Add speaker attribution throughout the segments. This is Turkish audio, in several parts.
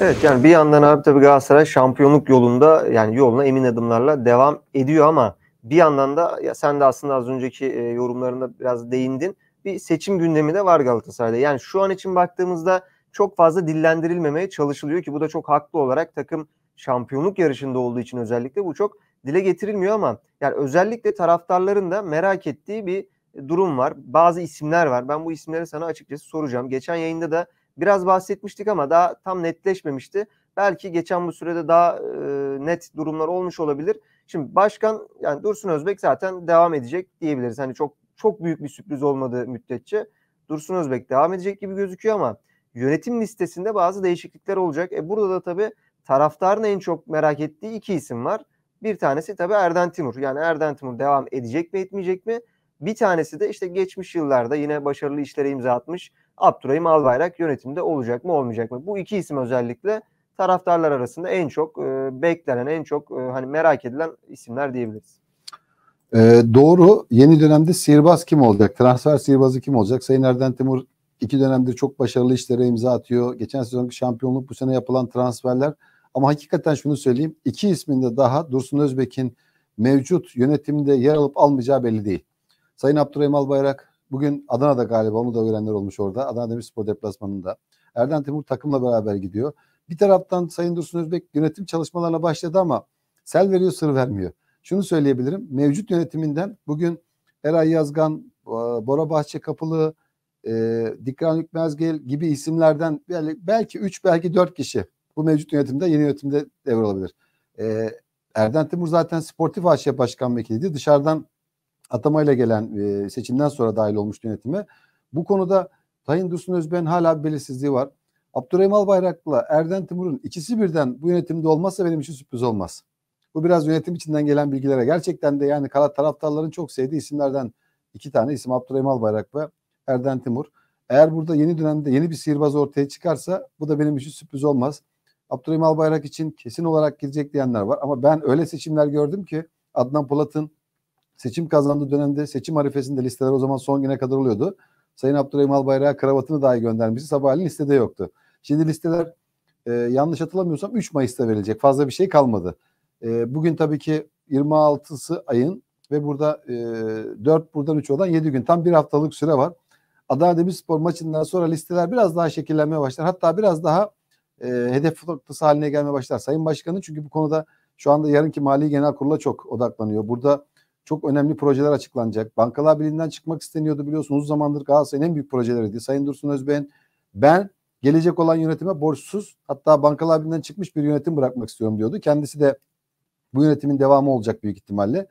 Speaker 1: Evet yani bir yandan abi tabii Galatasaray şampiyonluk yolunda yani yoluna emin adımlarla devam ediyor ama bir yandan da ya sen de aslında az önceki e, yorumlarında biraz değindin. Bir seçim gündemi de var Galatasaray'da. Yani şu an için baktığımızda çok fazla dillendirilmemeye çalışılıyor ki bu da çok haklı olarak takım şampiyonluk yarışında olduğu için özellikle bu çok dile getirilmiyor ama yani özellikle taraftarların da merak ettiği bir durum var. Bazı isimler var. Ben bu isimleri sana açıkçası soracağım. Geçen yayında da biraz bahsetmiştik ama daha tam netleşmemişti. Belki geçen bu sürede daha e, net durumlar olmuş olabilir. Şimdi başkan yani Dursun Özbek zaten devam edecek diyebiliriz. Hani çok çok büyük bir sürpriz olmadığı müddetçe Dursun Özbek devam edecek gibi gözüküyor ama yönetim listesinde bazı değişiklikler olacak. E burada da tabii taraftarın en çok merak ettiği iki isim var. Bir tanesi tabii Erden Timur. Yani Erden Timur devam edecek mi etmeyecek mi? Bir tanesi de işte geçmiş yıllarda yine başarılı işlere imza atmış Abdurrahim Albayrak yönetimde olacak mı olmayacak mı? Bu iki isim özellikle taraftarlar arasında en çok e, beklenen, en çok e, hani merak edilen isimler diyebiliriz.
Speaker 2: Ee, doğru. Yeni dönemde sihirbaz kim olacak? Transfer sihirbazı kim olacak? Sayın Erden Timur iki dönemdir çok başarılı işlere imza atıyor. Geçen sezonki şampiyonluk bu sene yapılan transferler. Ama hakikaten şunu söyleyeyim. iki isminde daha Dursun Özbek'in mevcut yönetimde yer alıp almayacağı belli değil. Sayın Abdurrahim Albayrak bugün Adana'da galiba onu da öğrenler olmuş orada. Adana Demirspor deplasmanında. Erden Timur takımla beraber gidiyor. Bir taraftan Sayın Dursun Özbek yönetim çalışmalarına başladı ama sel veriyor sır vermiyor. Şunu söyleyebilirim. Mevcut yönetiminden bugün Eray Yazgan, Bora Bahçe Kapılı, e, Dikran Hükmezgel gibi isimlerden belki 3 belki 4 kişi bu mevcut yönetimde yeni yönetimde devralabilir. E, Erden Timur zaten Sportif AŞ Başkan Vekiliydi. Dışarıdan atamayla gelen e, seçimden sonra dahil olmuş yönetime. Bu konuda Tayin Dursun Özben hala bir belirsizliği var. Abdurrahim Albayrak'la Erden Timur'un ikisi birden bu yönetimde olmazsa benim için sürpriz olmaz. Bu biraz yönetim içinden gelen bilgilere. Gerçekten de yani kala taraftarların çok sevdiği isimlerden iki tane isim Abdurrahim Albayrak ve Erden Timur. Eğer burada yeni dönemde yeni bir sihirbaz ortaya çıkarsa bu da benim için sürpriz olmaz. Abdurrahim Albayrak için kesin olarak girecek diyenler var. Ama ben öyle seçimler gördüm ki Adnan Polat'ın seçim kazandığı dönemde seçim arifesinde listeler o zaman son güne kadar oluyordu. Sayın Abdurrahim Albayrak'a kravatını dahi göndermişti. Sabahleyin listede yoktu. Şimdi listeler e, yanlış hatırlamıyorsam 3 Mayıs'ta verilecek. Fazla bir şey kalmadı. E, bugün tabii ki 26'sı ayın ve burada e, 4 buradan 3 olan 7 gün. Tam bir haftalık süre var. Adana Demirspor maçından sonra listeler biraz daha şekillenmeye başlar. Hatta biraz daha e, hedef noktası haline gelmeye başlar. Sayın Başkanı çünkü bu konuda şu anda yarınki Mali Genel Kurulu'na çok odaklanıyor. Burada çok önemli projeler açıklanacak. Bankalar Birliği'nden çıkmak isteniyordu biliyorsunuz. Uzun zamandır Galatasaray'ın en büyük projeleriydi. Sayın Dursun Özbey'in ben gelecek olan yönetime borçsuz hatta Bankalar Birliği'nden çıkmış bir yönetim bırakmak istiyorum diyordu. Kendisi de bu yönetimin devamı olacak büyük ihtimalle.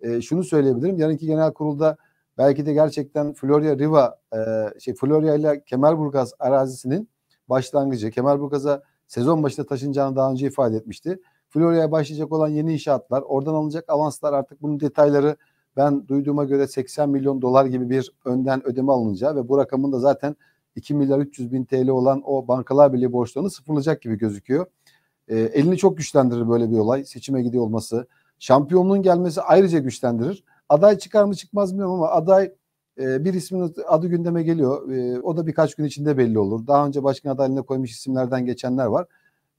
Speaker 2: E, şunu söyleyebilirim. Yarınki genel kurulda belki de gerçekten Florya Riva e, şey Florya ile Kemerburgaz arazisinin başlangıcı. Kemerburgaz'a sezon başında taşınacağını daha önce ifade etmişti. Florya'ya başlayacak olan yeni inşaatlar, oradan alınacak avanslar artık bunun detayları ben duyduğuma göre 80 milyon dolar gibi bir önden ödeme alınacağı ve bu rakamın da zaten 2 milyar 300 bin TL olan o bankalar birliği borçlarını sıfırlayacak gibi gözüküyor. E, elini çok güçlendirir böyle bir olay. Seçime gidiyor olması. Şampiyonluğun gelmesi ayrıca güçlendirir. Aday çıkar mı çıkmaz bilmiyorum ama aday e, bir ismin adı gündeme geliyor. E, o da birkaç gün içinde belli olur. Daha önce başkan adaylığına koymuş isimlerden geçenler var.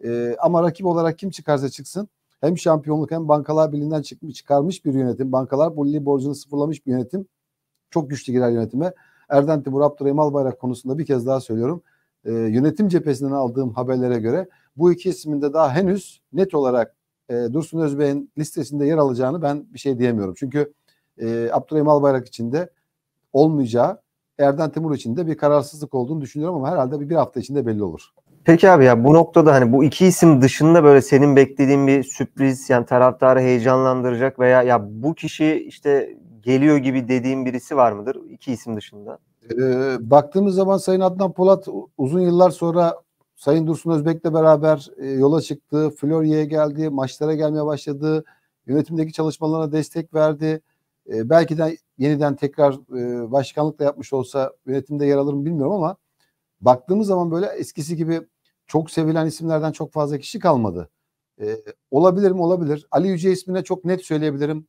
Speaker 2: E, ama rakip olarak kim çıkarsa çıksın hem şampiyonluk hem bankalar birliğinden çıkmış, çıkarmış bir yönetim. Bankalar birliği borcunu sıfırlamış bir yönetim. Çok güçlü girer yönetime. Erden Timur Abdurrahim Albayrak konusunda bir kez daha söylüyorum. E, yönetim cephesinden aldığım haberlere göre bu iki ismin de daha henüz net olarak e, Dursun Özbey'in listesinde yer alacağını ben bir şey diyemiyorum. Çünkü e, Abdurrahim Albayrak için de olmayacağı Erden Timur için de bir kararsızlık olduğunu düşünüyorum ama herhalde bir, bir hafta içinde belli olur.
Speaker 1: Peki abi ya bu noktada hani bu iki isim dışında böyle senin beklediğin bir sürpriz yani taraftarı heyecanlandıracak veya ya bu kişi işte geliyor gibi dediğin birisi var mıdır iki isim dışında?
Speaker 2: Ee, baktığımız zaman Sayın Adnan Polat uzun yıllar sonra Sayın Dursun Özbek'le beraber e, yola çıktı. Florya'ya geldi, maçlara gelmeye başladı. Yönetimdeki çalışmalarına destek verdi. E, belki de yeniden tekrar e, başkanlık da yapmış olsa yönetimde yer alır mı bilmiyorum ama baktığımız zaman böyle eskisi gibi çok sevilen isimlerden çok fazla kişi kalmadı. E, olabilir mi? Olabilir. Ali Yüce ismine çok net söyleyebilirim.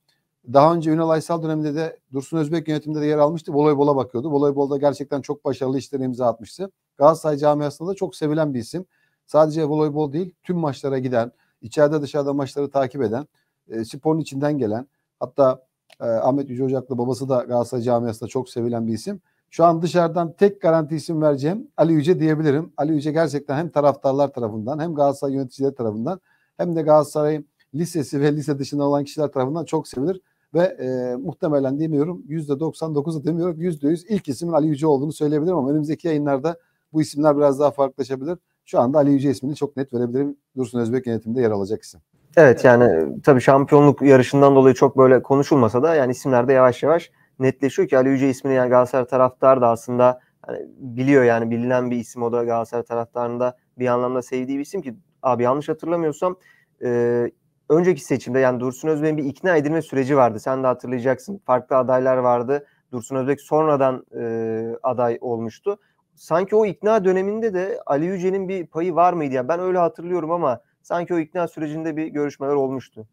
Speaker 2: Daha önce Ünal Aysal döneminde de Dursun Özbek yönetiminde de yer almıştı. Voleybola bakıyordu. Voleybolda gerçekten çok başarılı işlere imza atmıştı. Galatasaray camiasında da çok sevilen bir isim. sadece voleybol değil tüm maçlara giden, içeride dışarıda maçları takip eden, e, sporun içinden gelen hatta e, Ahmet Yüce Ocaklı babası da Galatasaray camiasında çok sevilen bir isim. Şu an dışarıdan tek garanti isim vereceğim Ali Yüce diyebilirim. Ali Yüce gerçekten hem taraftarlar tarafından hem Galatasaray yöneticileri tarafından hem de Galatasaray lisesi ve lise dışında olan kişiler tarafından çok sevilir ve e, muhtemelen demiyorum %99'u demiyorum %100 ilk ismin Ali Yüce olduğunu söyleyebilirim ama önümüzdeki yayınlarda bu isimler biraz daha farklılaşabilir. Şu anda Ali Yüce ismini çok net verebilirim. Dursun Özbek yönetiminde yer alacak isim.
Speaker 1: Evet yani tabii şampiyonluk yarışından dolayı çok böyle konuşulmasa da yani isimler de yavaş yavaş netleşiyor ki Ali Yüce ismini yani Galatasaray taraftar da aslında hani biliyor yani bilinen bir isim o da Galatasaray taraftarında bir anlamda sevdiği bir isim ki abi yanlış hatırlamıyorsam e, önceki seçimde yani Dursun Özbek'in bir ikna edilme süreci vardı. Sen de hatırlayacaksın. Farklı adaylar vardı. Dursun Özbek sonradan e, aday olmuştu. Sanki o ikna döneminde de Ali Yüce'nin bir payı var mıydı? Yani ben öyle hatırlıyorum ama sanki o ikna sürecinde bir görüşmeler olmuştu.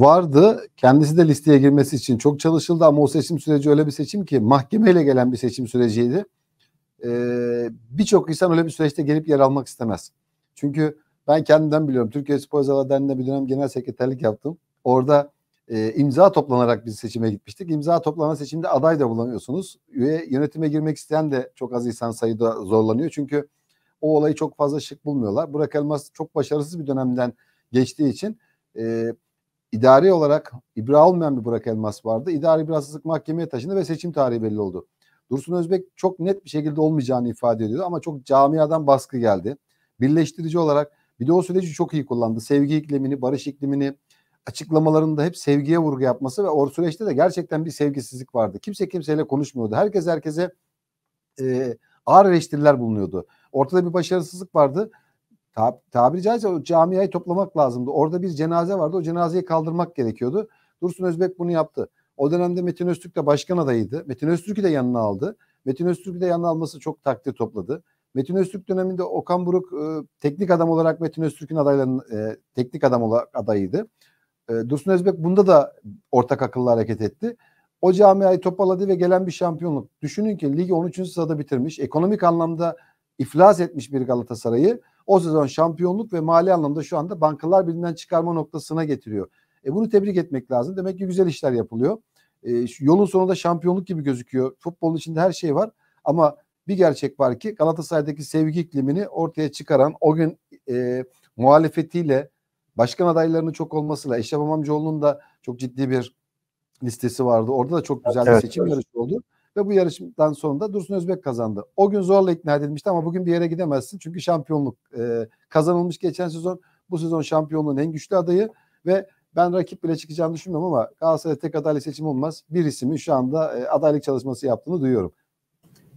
Speaker 2: Vardı. Kendisi de listeye girmesi için çok çalışıldı ama o seçim süreci öyle bir seçim ki mahkemeyle gelen bir seçim süreciydi. Ee, Birçok insan öyle bir süreçte gelip yer almak istemez. Çünkü ben kendimden biliyorum. Türkiye Spor Yazarlar Derneği'nde bir dönem genel sekreterlik yaptım. Orada e, imza toplanarak biz seçime gitmiştik. İmza toplanan seçimde aday da bulamıyorsunuz. Üye yönetime girmek isteyen de çok az insan sayıda zorlanıyor. Çünkü o olayı çok fazla şık bulmuyorlar. Burak Elmas çok başarısız bir dönemden geçtiği için e, idari olarak ibra olmayan bir Burak Elmas vardı. İdari ibrasızlık mahkemeye taşındı ve seçim tarihi belli oldu. Dursun Özbek çok net bir şekilde olmayacağını ifade ediyordu ama çok camiadan baskı geldi. Birleştirici olarak bir de o süreci çok iyi kullandı. Sevgi iklimini, barış iklimini, açıklamalarında hep sevgiye vurgu yapması ve o süreçte de gerçekten bir sevgisizlik vardı. Kimse kimseyle konuşmuyordu. Herkes herkese e, ağır eleştiriler bulunuyordu. Ortada bir başarısızlık vardı. Tab tabiri caizse o camiayı toplamak lazımdı. Orada bir cenaze vardı. O cenazeyi kaldırmak gerekiyordu. Dursun Özbek bunu yaptı. O dönemde Metin Öztürk de başkan adayıydı. Metin Öztürk'ü de yanına aldı. Metin Öztürk'ü de yanına alması çok takdir topladı. Metin Öztürk döneminde Okan Buruk e, teknik adam olarak Metin Öztürk'ün adaylarının e, teknik adam olarak adayıydı. E, Dursun Özbek bunda da ortak akıllı hareket etti. O camiayı toparladı ve gelen bir şampiyonluk. Düşünün ki ligi 13. sırada bitirmiş. Ekonomik anlamda iflas etmiş bir Galatasaray'ı o sezon şampiyonluk ve mali anlamda şu anda bankalar birinden çıkarma noktasına getiriyor. E bunu tebrik etmek lazım. Demek ki güzel işler yapılıyor. E, yolun sonunda şampiyonluk gibi gözüküyor. Futbolun içinde her şey var ama bir gerçek var ki Galatasaray'daki sevgi iklimini ortaya çıkaran o gün e, muhalefetiyle başkan adaylarının çok olmasıyla Eşref Amamcıoğlu'nun da çok ciddi bir listesi vardı. Orada da çok güzel evet, bir seçim evet. yarışı oldu. Ve bu yarıştan sonra da Dursun Özbek kazandı. O gün zorla ikna edilmişti ama bugün bir yere gidemezsin. Çünkü şampiyonluk e, kazanılmış geçen sezon. Bu sezon şampiyonluğun en güçlü adayı ve ben rakip bile çıkacağını düşünmüyorum ama Galatasaray'da tek adaylık seçim olmaz. Bir ismin şu anda e, adaylık çalışması yaptığını duyuyorum.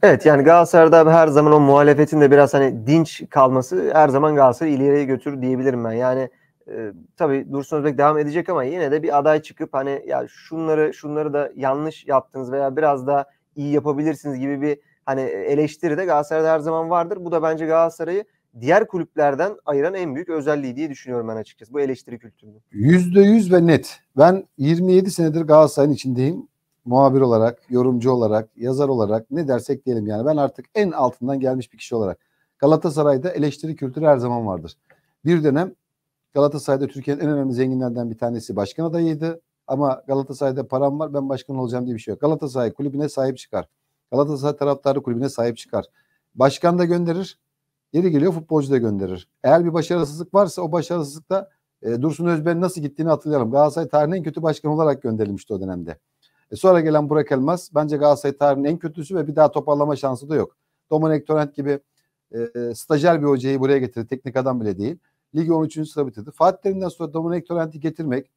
Speaker 1: Evet yani Galatasaray'da her zaman o muhalefetin de biraz hani dinç kalması her zaman Galatasaray'ı ileriye götür diyebilirim ben. Yani e, tabii Dursun Özbek devam edecek ama yine de bir aday çıkıp hani ya şunları şunları da yanlış yaptınız veya biraz da iyi yapabilirsiniz gibi bir hani eleştiri de Galatasaray'da her zaman vardır. Bu da bence Galatasaray'ı diğer kulüplerden ayıran en büyük özelliği diye düşünüyorum ben açıkçası. Bu eleştiri kültürünü.
Speaker 2: Yüzde yüz ve net. Ben 27 senedir Galatasaray'ın içindeyim muhabir olarak, yorumcu olarak, yazar olarak ne dersek diyelim yani ben artık en altından gelmiş bir kişi olarak Galatasaray'da eleştiri kültürü her zaman vardır. Bir dönem Galatasaray'da Türkiye'nin en önemli zenginlerden bir tanesi başkan adayıydı. Ama Galatasaray'da param var ben başkan olacağım diye bir şey yok. Galatasaray kulübüne sahip çıkar. Galatasaray taraftarı kulübüne sahip çıkar. Başkan da gönderir. Yeri geliyor futbolcu da gönderir. Eğer bir başarısızlık varsa o başarısızlıkta e, Dursun Özbek'in nasıl gittiğini hatırlayalım. Galatasaray tarihinin en kötü başkan olarak gönderilmişti o dönemde. E sonra gelen Burak Elmas bence Galatasaray tarihinin en kötüsü ve bir daha toparlama şansı da yok. Dominic Torrent gibi e, e, stajyer bir hocayı buraya getirdi. Teknik adam bile değil. Ligi 13. sıra bitirdi. Fatih Terim'den sonra Dominic Torrent'i getirmek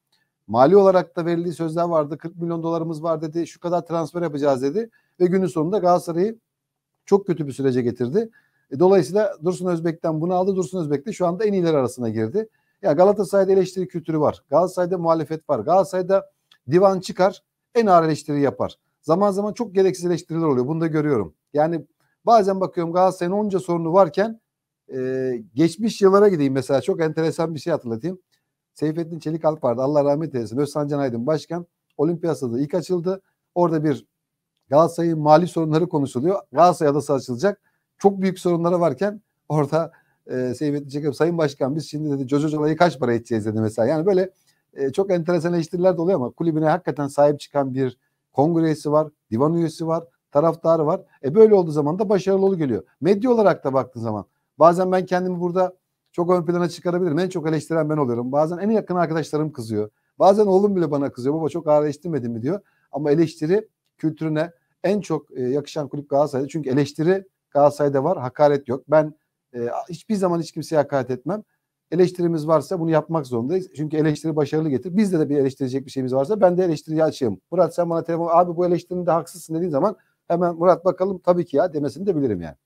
Speaker 2: mali olarak da verildiği sözler vardı. 40 milyon dolarımız var dedi. Şu kadar transfer yapacağız dedi. Ve günün sonunda Galatasaray'ı çok kötü bir sürece getirdi. E, dolayısıyla Dursun Özbek'ten bunu aldı. Dursun Özbek de şu anda en iyiler arasına girdi. Ya Galatasaray'da eleştiri kültürü var. Galatasaray'da muhalefet var. Galatasaray'da divan çıkar en ağır eleştiri yapar. Zaman zaman çok gereksiz eleştiriler oluyor. Bunu da görüyorum. Yani bazen bakıyorum Galatasaray'ın onca sorunu varken e, geçmiş yıllara gideyim mesela çok enteresan bir şey hatırlatayım. Seyfettin Çelik Alp vardı. Allah rahmet eylesin. Özcan Can Aydın başkan. Olimpiyasada ilk açıldı. Orada bir Galatasaray'ın mali sorunları konuşuluyor. Galatasaray adası açılacak. Çok büyük sorunları varken orada e, Seyfettin Çeker Sayın Başkan biz şimdi dedi Jolay'ı kaç para edeceğiz dedi mesela. Yani böyle e, çok enteresan eleştiriler de oluyor ama kulübüne hakikaten sahip çıkan bir kongre üyesi var, divan üyesi var, taraftarı var. E böyle olduğu zaman da başarılı olu geliyor. Medya olarak da baktığın zaman bazen ben kendimi burada çok ön plana çıkarabilirim. En çok eleştiren ben oluyorum. Bazen en yakın arkadaşlarım kızıyor. Bazen oğlum bile bana kızıyor. Baba çok ağır eleştirmedin mi diyor. Ama eleştiri kültürüne en çok e, yakışan kulüp Galatasaray'da. Çünkü eleştiri Galatasaray'da var. Hakaret yok. Ben e, hiçbir zaman hiç kimseye hakaret etmem. Eleştirimiz varsa bunu yapmak zorundayız. Çünkü eleştiri başarılı getir. Bizde de bir eleştirecek bir şeyimiz varsa ben de eleştiriyi açayım. Murat sen bana telefon abi bu eleştirinde haksızsın dediğin zaman hemen Murat bakalım tabii ki ya demesini de bilirim yani.